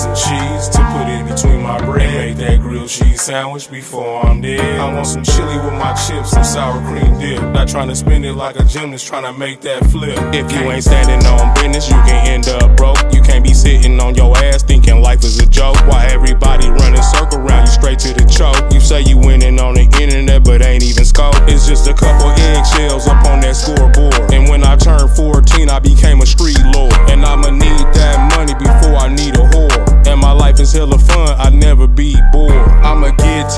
Some cheese to put in between my bread. Make that grilled cheese sandwich before I'm dead. I want some chili with my chips and sour cream dip. Not trying to spend it like a gymnast trying to make that flip. If you ain't standing on business, you can end up broke. You can't be sitting on your ass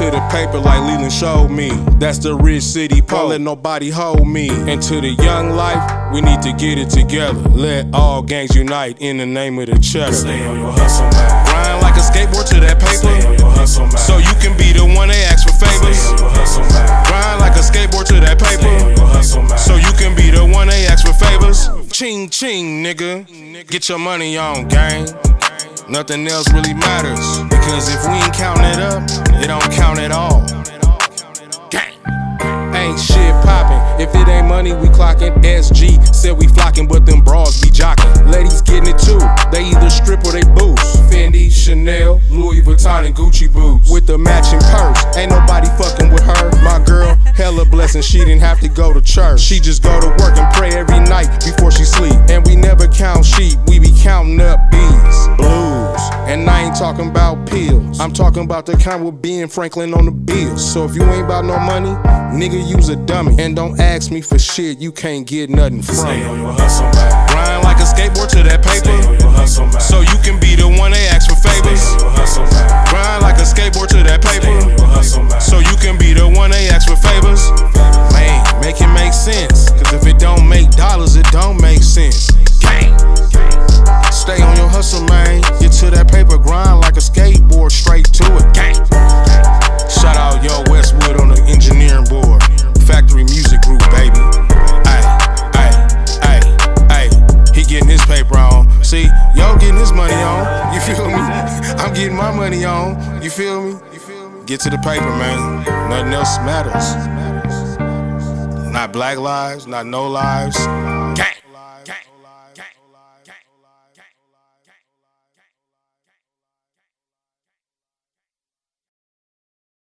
to the paper like Leland showed me. That's the rich city Paul, let nobody hold me. And to the young life, we need to get it together. Let all gangs unite in the name of the cheddar. Stay on your hustle, man. Grind like a skateboard to that Stay on paper. your hustle, man. So you can be the one they ask for favors. Stay on your hustle, man. Grind like a skateboard to that Stay on paper. your hustle, man. So you can be the one they ask for favors. Ching ching, nigga. Get your money on, gang. Nothing else really matters. Because if we ain't counting If it ain't money, we clockin'. SG said we flockin', but them bras be jockin'. Ladies getting it too. They either strip or they boost. Fendi, Chanel, Louis Vuitton, and Gucci boots. With the matching purse. Ain't nobody fucking with her. My girl, hella blessing. She didn't have to go to church. She just go to work and pray every night before she sleep. And we never count I'm talking about the kind with Ben Franklin on the bills. So if you ain't about no money, nigga, use a dummy. And don't ask me for shit you can't get nothing from. Stay on your hustle, man. Grind like a skateboard to that paper. hustle. So you can be the one they ask for favors. hustle. Grind like a skateboard to that paper. hustle. So you can be the one they ask for favors. Man, make it make sense. Cause if it don't make dollars, it don't make sense. Straight to it. Gang. Shout out Yo Westwood on the engineering board. Factory Music Group, baby. Ay, ay, ay, ay. He getting his paper on. See, yo getting his money on. You feel me? I'm getting my money on. You feel me? You feel me? Get to the paper, man. Nothing else matters. Not black lives, not no lives.